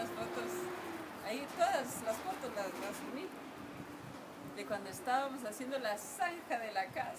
las fotos. Ahí todas las fotos las, las subí. De cuando estábamos haciendo la zanja de la casa.